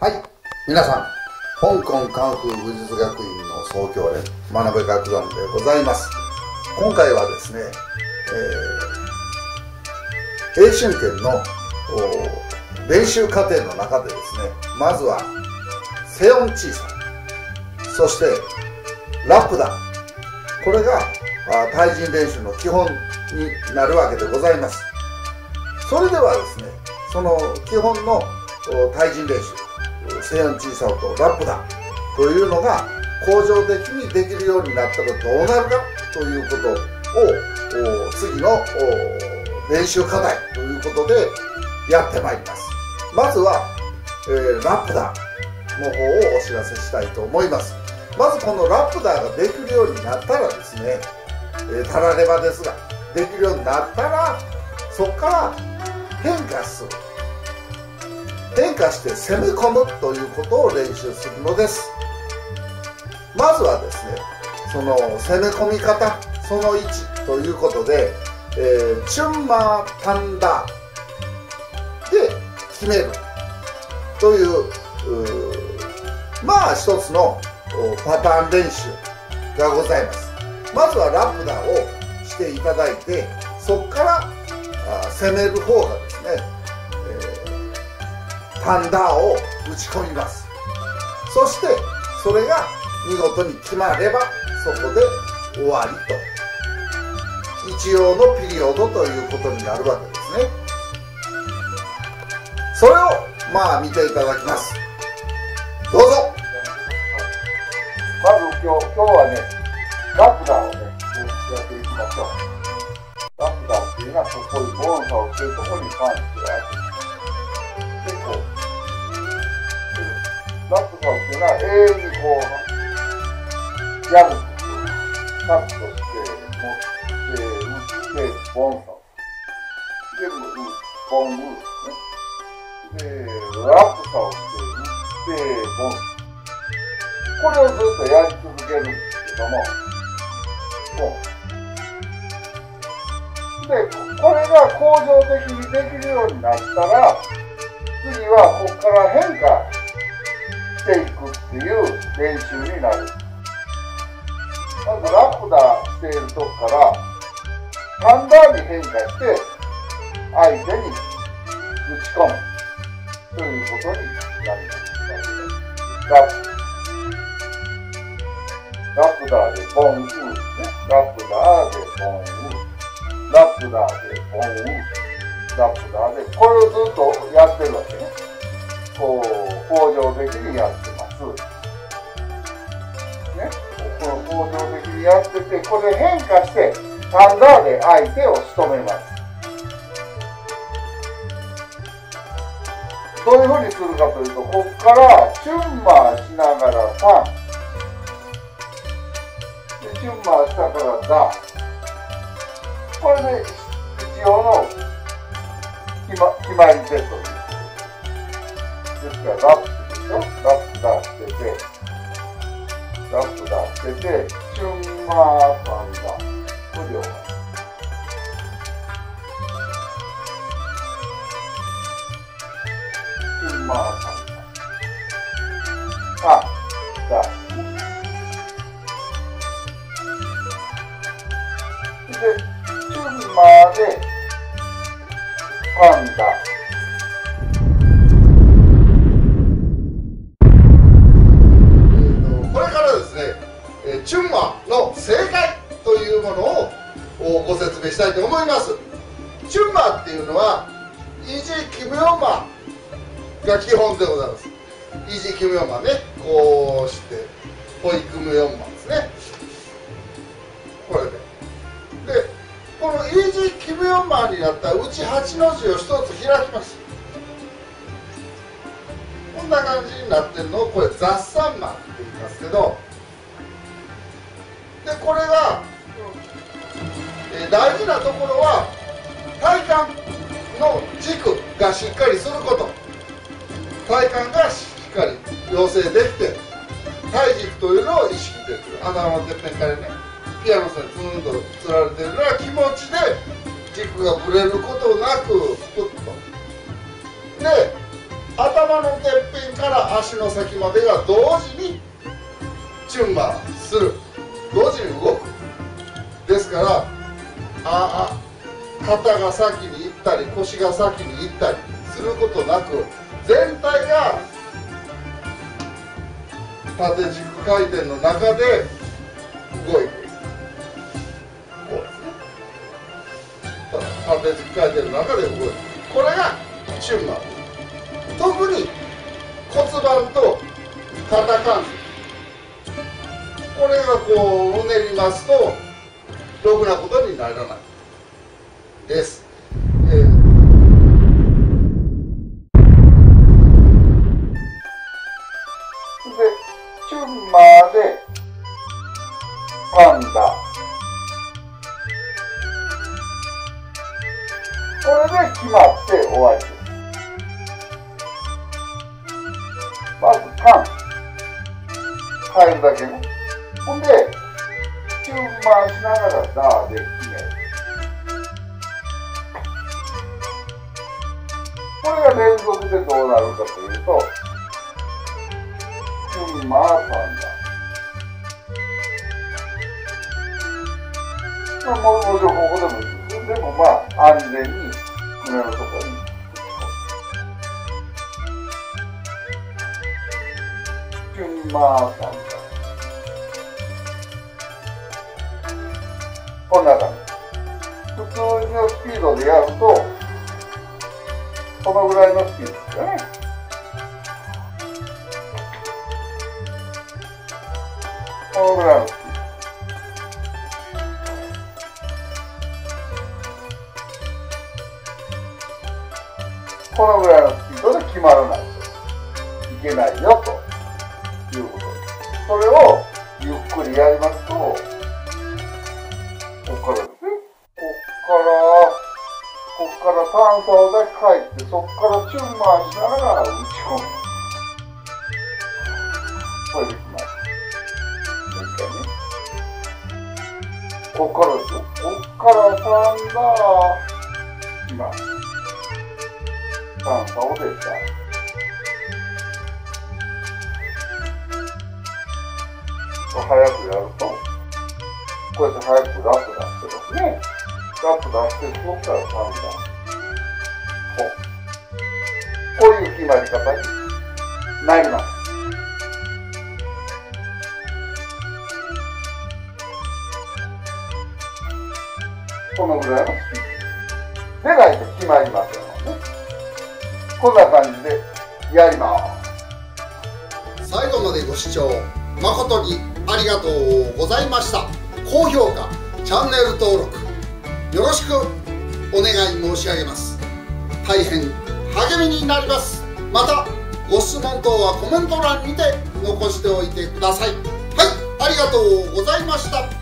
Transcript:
はい。皆さん香港カンフー武術学院の総教練真鍋学団でございます。今回はですね、えー、英春拳の練習過程の中でですねまずはセオン小さそしてラップダこれが対人練習の基本になるわけでございます。それではですねその基本の対人練習西安小さとラップだ。というのが向上的にできるようになったらどうなるか？ということを次の練習課題。ということでやってまいります。まずは、えー、ラップダの方をお知らせしたいと思います。まずこのラップダーができるようになったらですね、え、たらればですができるようになったらそこから変化する。変化して攻め込むということを練習するのです。まずはですねその攻め込み方その1ということで、えー、チュンマータンダで決めるというまあ一つのパターン練習がございます。まずはラップダをしていただいてそこから攻める方がです、パンダを打ち込みます。そしてそれが見事に決まればそこで終わりと。一応のピリオドということになるわけですね。それをまあ見ていただきます。どうぞ。まず今日今日はねラプダーをねやっていきましょう。ラプダーっていうのはここにボーンサをしてるところに関してはラプダーっていうのは永遠にこうやるんですよタッチとして持って打ってボンサをでボンウーですねでラプサをして打ってボンこれをずっとやり続けるんですけどももうで、これが恒常的にできるようになったら、次はここから変化していくっていう練習になる。まずラップダしているとこから、ハンダーに変化して、相手に打ち込むということになります。ラップラップダーでボンウー。ラップダーでボンウー。ラップダーでオン、ラップダーで、これをずっとやってるわけね。こう、向上的にやってます。ね。この向上的にやってて、これ変化して、タンダーで相手を仕留めます。どういうふうにするかというと、ここからチュンマーしながら3。で、チュンマーしたからダ。これで必要の決ま決まりテストです。ですから、ラップでしょラップ出してて、ラップ出してて、チュンマーパンダ。これで終わり。チュンマーパンダ。あ、出して。で、までパンダいうのはイージーキムヨンマが基本でございます。イージーキムヨンマね。こうしてホイクムヨンマですね。これで。でこのイージーキムヨンマンになった内8の字を一つ開きます。こんな感じになってるのをこれ雑産マンって言いますけどでこれが、えー、大事なところは体幹の軸がしっかりすること。体幹がしっかり養成できて体軸というのを意識できる。頭のてっぺんからねピアノさんにずんとつられてるのは気持ちで軸がぶれることなくプッと。で頭のてっぺんから足の先までが同時にチュンバーする。同時に動く。ですからああ肩が先に行ったり腰が先に行ったりすることなく全体が縦軸回転の中で動いていく。こうですね縦軸回転の中で動いていく。これがチュンバー特に骨盤と肩関節。これがこううねりますとろくなことにならない。です、えー、でチュンマーでパンダ。これで決まって終わりです。まずパン。変えるだけね。ほんで、チューしながらダーで。これが連続でどうなるかというと、チューマーパンダ。まあ、もう、もう両方でもいいです。でもまあ、安全に胸のところに。チューマーパンダ。こんな感じ。普通のスピードでやると、このぐらいのスピードですよね。このぐらいのスピード。このぐらいのスピードで決まらないといけないよということです。それをゆっくりやりますと、からですね。こっから、こっから単層だけ帰って、そっからチュン回しながら打ち込む。これできます。もう一回ね。こっからですよ。こっから3が、今、単層でした。早くやると、こうやって早くラップ出してますね。ラップ出して、そこから3段。こう。こういう決まり方になります。このぐらいのスピード。でないと決まりませんもんね。こんな感じでやります。最後までご視聴誠にありがとうございました。高評価チャンネル登録よろしくお願い申し上げます大変励みになりますまたご質問等はコメント欄にて残しておいてください。はいありがとうございました。